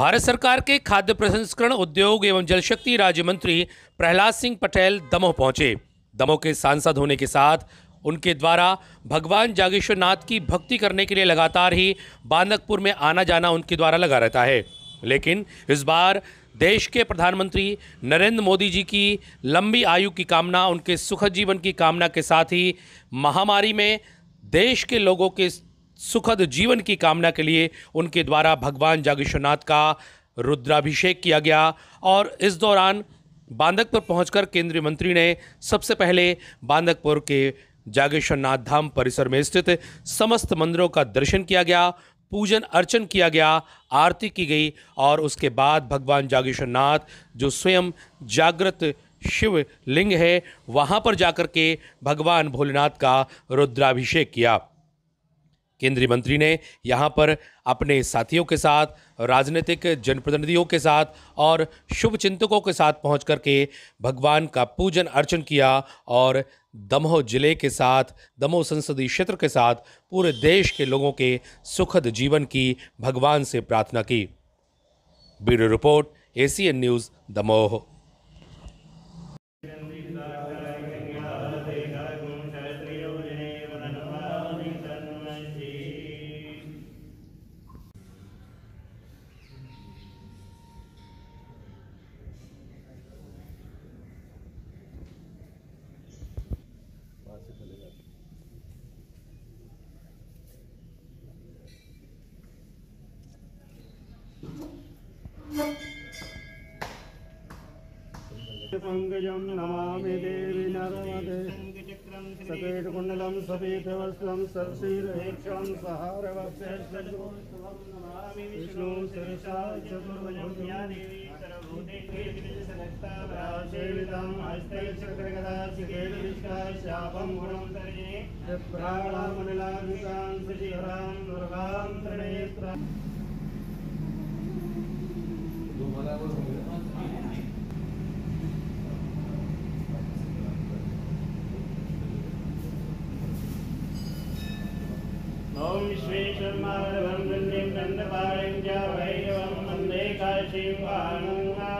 भारत सरकार के खाद्य प्रसंस्करण, उद्योग एवं जल शक्ति राज्य मंत्री प्रहलाद सिंह पटेल दमोह पहुँचे। दमोह के सांसद होने के साथ उनके द्वारा भगवान जागेश्वर नाथ की भक्ति करने के लिए लगातार ही बांदकपुर में आना जाना उनके द्वारा लगा रहता है। लेकिन इस बार देश के प्रधानमंत्री नरेंद्र मोदी जी की लंबी आयु की कामना, उनके सुखद जीवन की कामना के साथ ही महामारी में देश के लोगों के सुखद जीवन की कामना के लिए उनके द्वारा भगवान जागेश्वरनाथ का रुद्राभिषेक किया गया और इस दौरान बांदकपुर पहुंचकर केंद्रीय मंत्री ने सबसे पहले बांदकपुर के जागेश्वर नाथ धाम परिसर में स्थित समस्त मंदिरों का दर्शन किया गया, पूजन अर्चन किया गया, आरती की गई और उसके बाद भगवान जागेश्वर नाथ जो स्वयं जागृत शिव लिंग है, वहाँ पर जाकर के भगवान भोलेनाथ का रुद्राभिषेक किया। केंद्रीय मंत्री ने यहाँ पर अपने साथियों के साथ, राजनीतिक जनप्रतिनिधियों के साथ और शुभ चिंतकों के साथ पहुँच करके भगवान का पूजन अर्चन किया और दमोह ज़िले के साथ, दमोह संसदीय क्षेत्र के साथ पूरे देश के लोगों के सुखद जीवन की भगवान से प्रार्थना की। Bureau report ACN news Damoh. पङ्कजं नमामि देवि नर्मदे। सकेटकुण्डलं सफेदवस्त्रं सरसीरहेक्षं सहारवक्षं विष्णुं शिरसा चतुर्भुजं हस्ते चक्रगदा शापं गुणं तर्जे प्राणामनिलाभिकां सचिहरां दुर्गां त्रिनेत्रां ॐ वृन्दिं दण्डपाणिं च भैरवं वंदे काशीं वाहनं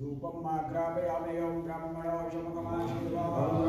धूपम आग्रापयामे ओम ब्राह्मणो शमकमाशीर्वाद